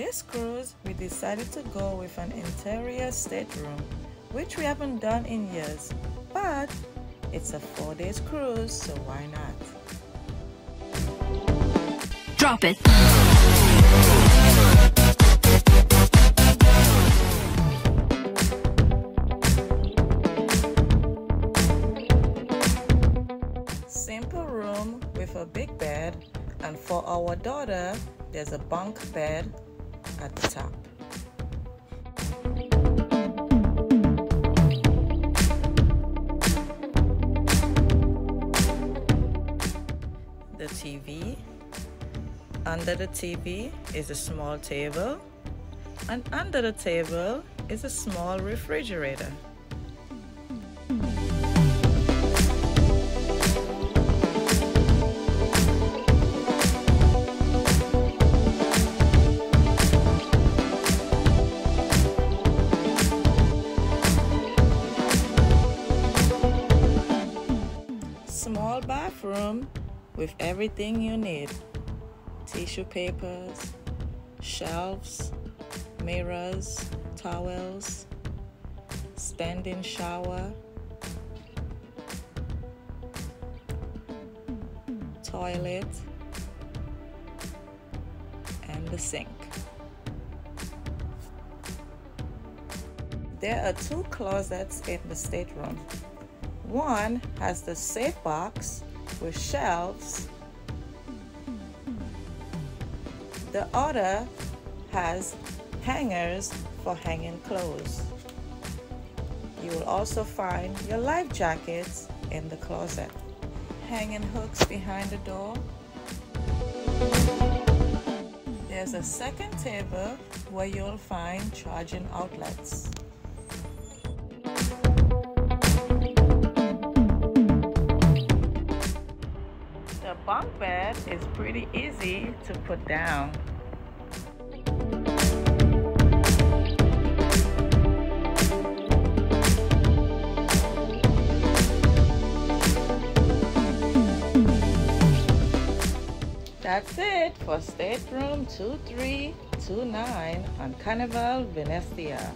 this cruise, we decided to go with an interior stateroom, which we haven't done in years, but it's a four days cruise, so why not? Drop it. Simple room with a big bed, and for our daughter, there's a bunk bed at the top. The TV. Under the TV is a small table, and under the table is a small refrigerator. Small bathroom with everything you need tissue papers, shelves, mirrors, towels, standing shower, toilet, and the sink. There are two closets in the stateroom. One has the safe box with shelves. The other has hangers for hanging clothes. You will also find your life jackets in the closet. Hanging hooks behind the door. There's a second table where you'll find charging outlets. The bunk bed is pretty easy to put down. That's it for stateroom 2329 on Carnival Venezia.